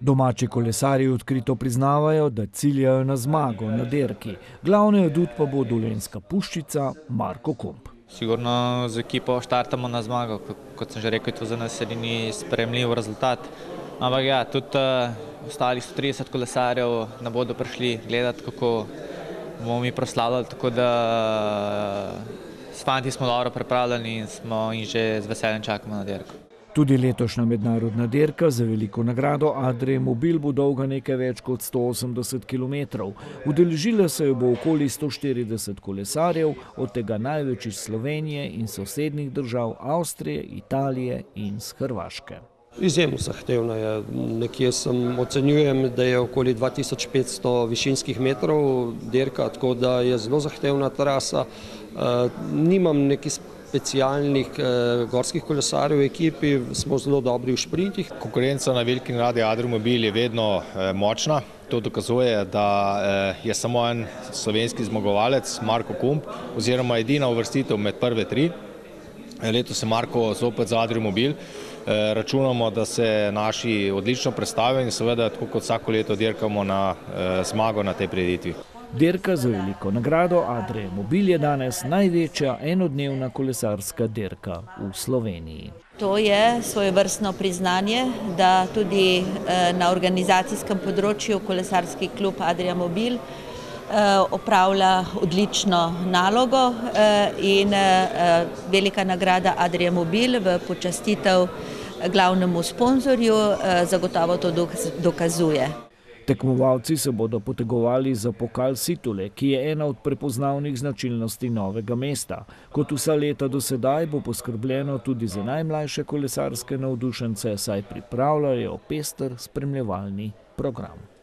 Domači kolesari odkrito priznavajo, da ciljajo na zmago na derki. Glavni adut pa bo dolenska puščica Marko Komp. Sigurno z ekipo štartamo na zmago, kot sem že rekel, to za nas edini spremljiv rezultat. Ampak ja, tudi ostalih 130 kolesarjev ne bodo prišli gledati, kako bomo mi proslavljali, tako da s fanti smo dobro pripravljeni in smo in že z veseljem čakamo na derko. Tudi letošnja mednarodna derka za veliko nagrado Adrie Mobil bo dolga nekaj več kot 180 km. Udeležile se jo bo okoli 140 kolesarjev, od tega največ iz Slovenije in sosednjih držav Avstrije, Italije in z Hrvaške. Izjemno zahtevna je. Nekje sem ocenjujem, da je okoli 2500 višinskih metrov derka, tako da je zelo zahtevna trasa. Nimam nekih specialnih gorskih kolesarjev v ekipi, smo zelo dobri v šprintih. Konkurenca na veliki nagradi Adria Mobil je vedno močna. To dokazuje, da je samo en slovenski zmagovalec, Marko Kump, oziroma edina uvrstitev med prve tri. Letos je Marko zopet za Adrio Mobil. Računamo, da se naši odlično predstavijo in seveda, tako kot vsako leto, dirkamo na zmago na tej prireditvi. Derka za veliko nagrado Adrie Mobil je danes največja enodnevna kolesarska derka v Sloveniji. To je svojevrstno priznanje, da tudi na organizacijskem področju kolesarski klub Adria Mobil opravlja odlično nalogo in velika nagrada Adria Mobil v počastitev glavnemu sponzorju zagotovo to dokazuje. Tekmovalci se bodo potegovali za pokal Situle, ki je ena od prepoznavnih značilnosti Novega mesta. Kot vsa leta do sedaj bo poskrbljeno tudi za najmlajše kolesarske navdušence, saj pripravljajo pester spremljevalni program.